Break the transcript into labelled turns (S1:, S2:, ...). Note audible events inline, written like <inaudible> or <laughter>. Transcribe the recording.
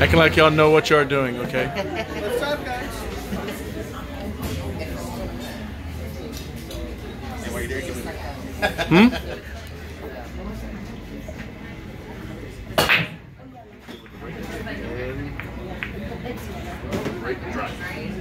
S1: Acting like y'all know what y'all are doing, okay? <laughs>
S2: What's up, guys?
S1: hmm? Right, drive.